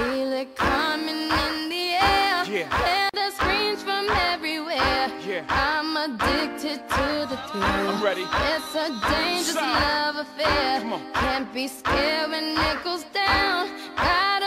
Feel it coming in the air. Yeah. Hear the screams from everywhere. Yeah. I'm addicted to the thrill. I'm ready. It's a dangerous Stop. love affair. Can't be scared when it goes down. Got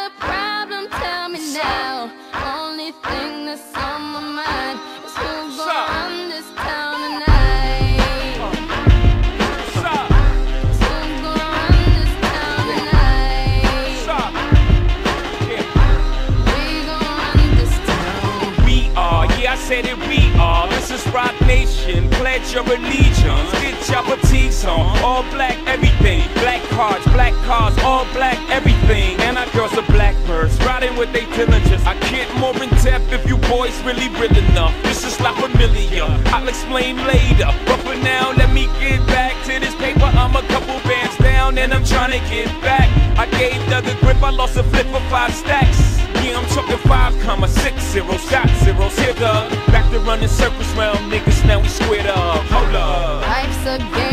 I said it, we are. This is Rock Nation. Pledge your allegiance. Get your fatigues on. All black, everything. Black cards, black cars, all black, everything. And our girls are blackbirds, riding with they diligence. I can't more in depth if you boys really real enough. This is not familiar. I'll explain later. But for now, let me get back to this paper. I'm a couple bands down and I'm trying to get back. I gave a grip, I lost a flip for five stacks. Yeah, I'm talking five comma six zero shot zeros here, Doug. Back to running circles round niggas, now we squared up. Hold up. Life's a game,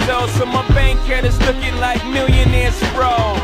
got dough, so my bank account is looking like millionaires, bro.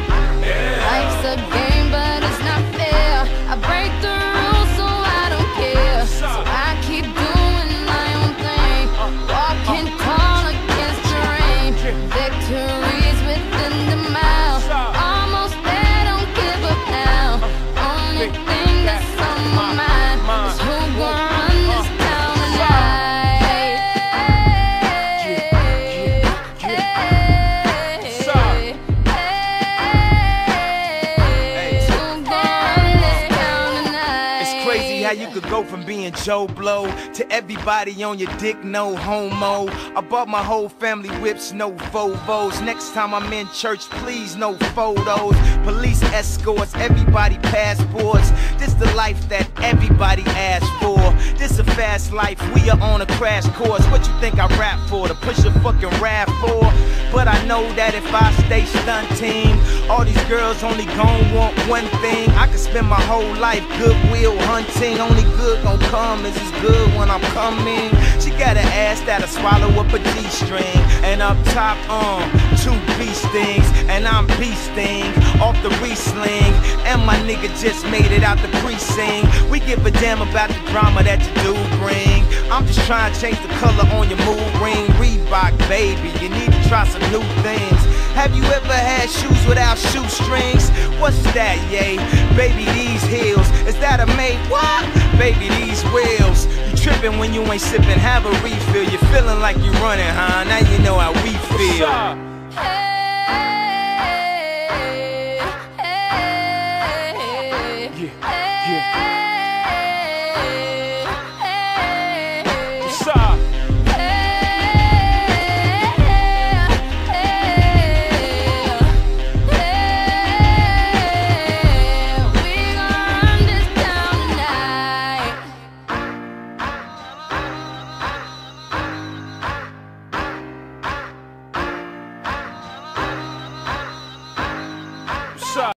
How you could go from being Joe Blow to everybody on your dick, no homo. I bought my whole family whips, no Vovos. Next time I'm in church, please, no photos. Police escorts, everybody passports. This the life that everybody asks for. This a fast life, we are on a crash course. What you think I rap for? To push a fucking rap for? But I know that if I stay stunting, all these girls only gon' want one thing. I could spend my whole life goodwill hunting. Only good gon' come is as good when I'm coming. She got an ass that'll swallow up a D string. And up top, um, two beast things. And I'm beasting off the re-sling. And my nigga just made it out the precinct. We give a damn about the drama that you do bring. I'm just trying to change the color on your mood ring. Reebok, baby, try some new things. Have you ever had shoes without shoestrings? What's that, yay? Baby, these heels. Is that a mate? What? Baby, these wheels. You tripping when you ain't sipping, have a refill. You're feeling like you're running, huh? Now you know how we feel.